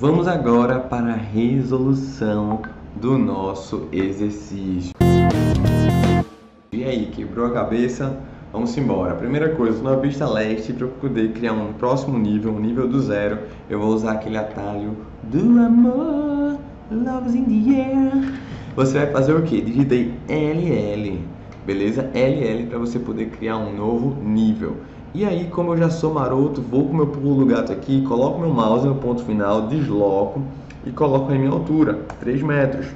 Vamos agora para a resolução do nosso exercício. E aí, quebrou a cabeça? Vamos embora. Primeira coisa, na vista leste, para eu poder criar um próximo nível, um nível do zero, eu vou usar aquele atalho do amor, love's in the air. Você vai fazer o que? Digitei LL, beleza? LL para você poder criar um novo nível. E aí, como eu já sou maroto, vou com meu pulo do gato aqui, coloco meu mouse no ponto final, desloco e coloco a minha altura, 3 metros.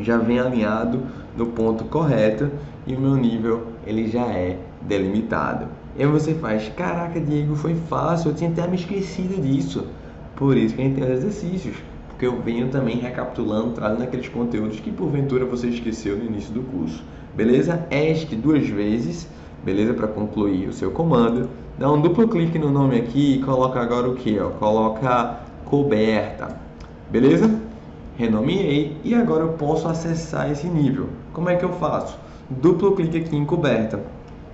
Já vem alinhado no ponto correto e o meu nível ele já é delimitado. E aí você faz, caraca Diego, foi fácil, eu tinha até me esquecido disso. Por isso que a gente tem os exercícios, porque eu venho também recapitulando, trazendo aqueles conteúdos que porventura você esqueceu no início do curso. Beleza? ESC duas vezes beleza? Para concluir o seu comando, dá um duplo clique no nome aqui e coloca agora o que? Coloca coberta, beleza? Renomeei e agora eu posso acessar esse nível. Como é que eu faço? Duplo clique aqui em coberta.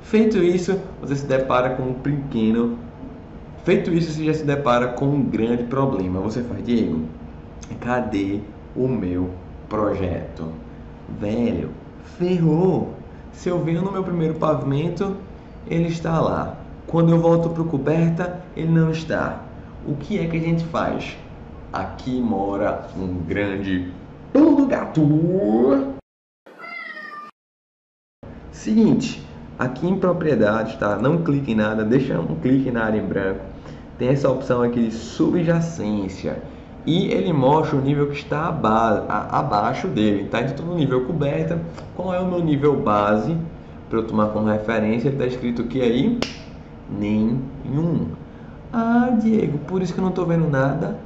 Feito isso, você se depara com um pequeno. Feito isso, você já se depara com um grande problema. Você faz, Diego, cadê o meu projeto? Velho, ferrou! Se eu venho no meu primeiro pavimento, ele está lá. Quando eu volto para o coberta, ele não está. O que é que a gente faz? Aqui mora um grande pulo gato. Seguinte, aqui em propriedades, tá? Não clique em nada, deixa um clique na área em branco. Tem essa opção aqui de subjacência e ele mostra o nível que está abaixo dele, tá? Então no nível coberta, qual é o meu nível base para eu tomar como referência? Está escrito aqui aí, nenhum. Ah, Diego, por isso que eu não estou vendo nada.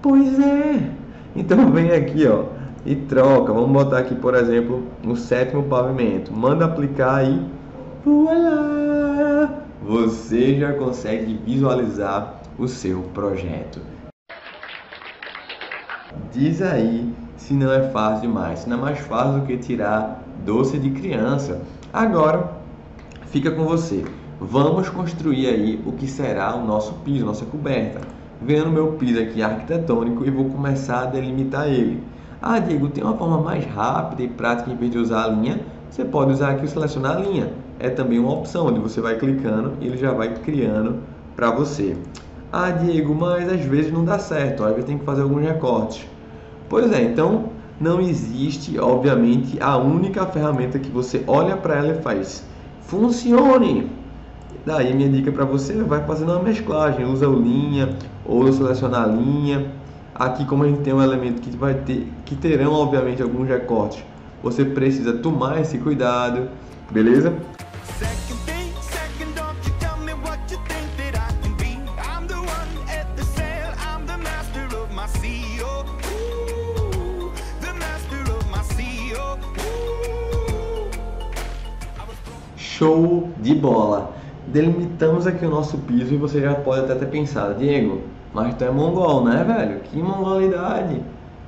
Pois é. Então vem aqui, ó, e troca. Vamos botar aqui, por exemplo, no sétimo pavimento. Manda aplicar aí. Voilá! Você já consegue visualizar o seu projeto. Diz aí se não é fácil demais, se não é mais fácil do que tirar doce de criança. Agora, fica com você. Vamos construir aí o que será o nosso piso, nossa coberta. Vendo meu piso aqui arquitetônico e vou começar a delimitar ele. Ah, Diego, tem uma forma mais rápida e prática em vez de usar a linha? Você pode usar aqui o selecionar a linha. É também uma opção onde você vai clicando e ele já vai criando para você. Ah, Diego, mas às vezes não dá certo, às vezes tem que fazer alguns recortes. Pois é, então não existe, obviamente, a única ferramenta que você olha para ela e faz funcione. Daí minha dica para você vai fazendo uma mesclagem, usa o linha ou selecionar a linha. Aqui como a gente tem um elemento que vai ter que terão obviamente alguns recortes, você precisa tomar esse cuidado, beleza? Show de bola! Delimitamos aqui o nosso piso e você já pode até ter pensado, Diego, mas tu é mongol, né, velho? Que mongolidade!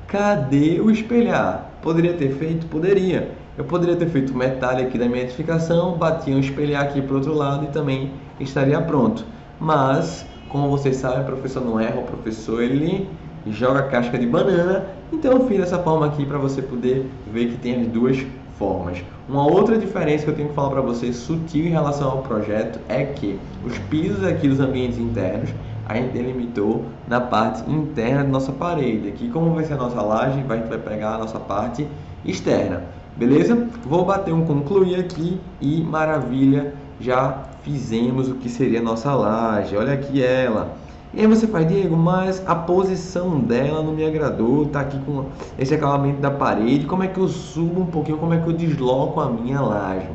Cadê o espelhar? Poderia ter feito? Poderia. Eu poderia ter feito metalha aqui da minha edificação, batia um espelhar aqui para outro lado e também estaria pronto. Mas, como vocês sabem, o professor não erra, o professor ele joga casca de banana. Então eu fiz dessa forma aqui para você poder ver que tem as duas formas. Uma outra diferença que eu tenho que falar para vocês, sutil em relação ao projeto, é que os pisos aqui dos ambientes internos a gente delimitou na parte interna da nossa parede. Aqui, como vai ser a nossa laje, vai pegar a nossa parte externa. Beleza? Vou bater um concluir aqui e maravilha, já fizemos o que seria a nossa laje. Olha aqui ela. E aí você faz, Diego, mas a posição dela não me agradou, tá aqui com esse acabamento da parede, como é que eu subo um pouquinho, como é que eu desloco a minha laje?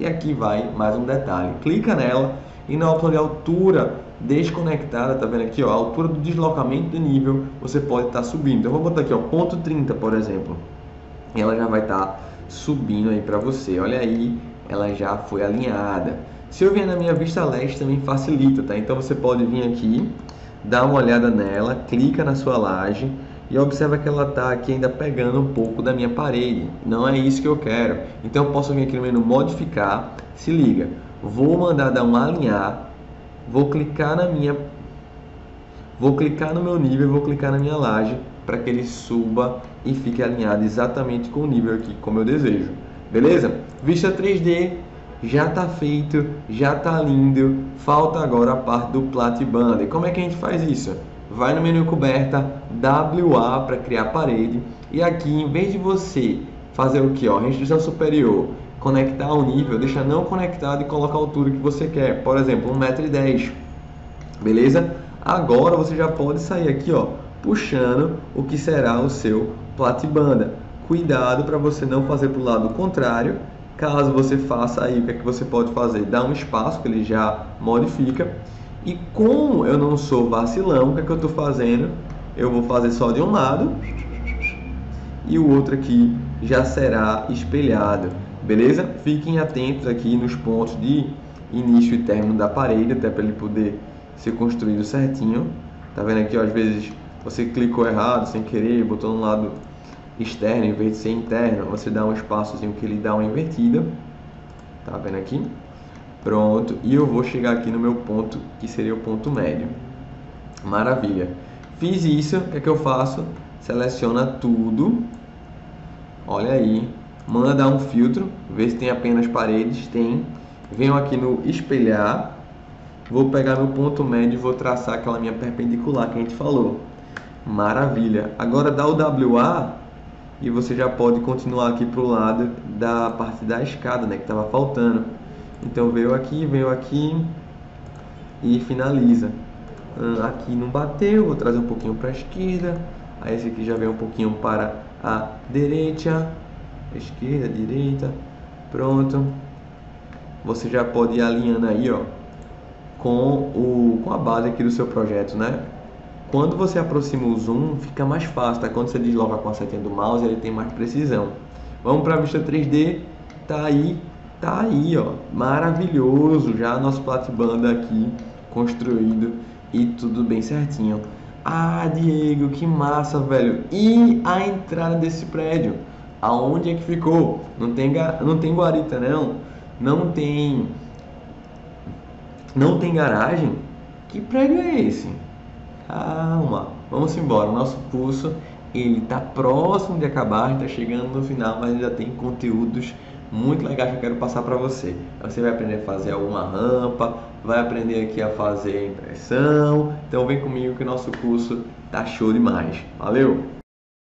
E aqui vai mais um detalhe, clica nela e na opção de altura desconectada, tá vendo aqui, ó, a altura do deslocamento do nível, você pode estar tá subindo. Então, eu vou botar aqui, ó, ponto 30, por exemplo. E ela já vai estar tá subindo aí para você. Olha aí, ela já foi alinhada. Se eu vier na minha vista leste também facilita, tá? Então você pode vir aqui dá uma olhada nela, clica na sua laje e observa que ela está aqui ainda pegando um pouco da minha parede. Não é isso que eu quero. Então eu posso vir aqui no menu modificar, se liga, vou mandar dar um alinhar, vou clicar na minha Vou clicar no meu nível, vou clicar na minha laje para que ele suba e fique alinhado exatamente com o nível aqui, como eu desejo. Beleza? Vista 3D já está feito, já está lindo. Falta agora a parte do platibanda. E como é que a gente faz isso? Vai no menu coberta, WA para criar parede. E aqui, em vez de você fazer o que? Ó, restrição superior, conectar o nível, deixa não conectado e coloca a altura que você quer. Por exemplo, 1,10m. Beleza? Agora você já pode sair aqui, ó, puxando o que será o seu platibanda. Cuidado para você não fazer para o lado contrário. Caso você faça aí, o que é que você pode fazer? Dá um espaço que ele já modifica. E como eu não sou vacilão, o que é que eu estou fazendo? Eu vou fazer só de um lado e o outro aqui já será espelhado, beleza? Fiquem atentos aqui nos pontos de início e término da parede, até para ele poder ser construído certinho. Tá vendo aqui, ó, às vezes você clicou errado sem querer, botou no lado externo em vez de ser interno, você dá um espaçozinho que ele dá uma invertida. Tá vendo aqui? Pronto, e eu vou chegar aqui no meu ponto, que seria o ponto médio. Maravilha. Fiz isso, o que é que eu faço? Seleciona tudo. Olha aí. Manda um filtro, ver se tem apenas paredes, tem. Venho aqui no espelhar. Vou pegar meu ponto médio e vou traçar aquela minha perpendicular que a gente falou. Maravilha. Agora dá o WA e você já pode continuar aqui para o lado da parte da escada, né, que estava faltando. Então veio aqui, veio aqui e finaliza. Aqui não bateu, vou trazer um pouquinho para a esquerda. Aí esse aqui já vem um pouquinho para a direita, esquerda, direita. Pronto. Você já pode ir alinhando aí, ó, com o com a base aqui do seu projeto, né? Quando você aproxima o zoom, fica mais fácil, tá? Quando você desloca com a setinha do mouse, ele tem mais precisão. Vamos para a vista 3D, tá aí, tá aí, ó, maravilhoso, já nosso platibanda aqui construído e tudo bem certinho. Ah, Diego, que massa, velho. E a entrada desse prédio? Aonde é que ficou? Não tem, não tem guarita, não. Não tem não tem garagem? Que prédio é esse? Calma, vamos embora. O nosso curso ele está próximo de acabar, está chegando no final, mas ainda tem conteúdos muito legais que eu quero passar para você. Você vai aprender a fazer alguma rampa, vai aprender aqui a fazer impressão. Então vem comigo que o nosso curso tá show demais. Valeu!